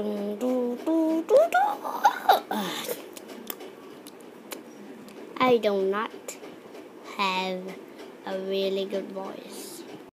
I do not have a really good voice.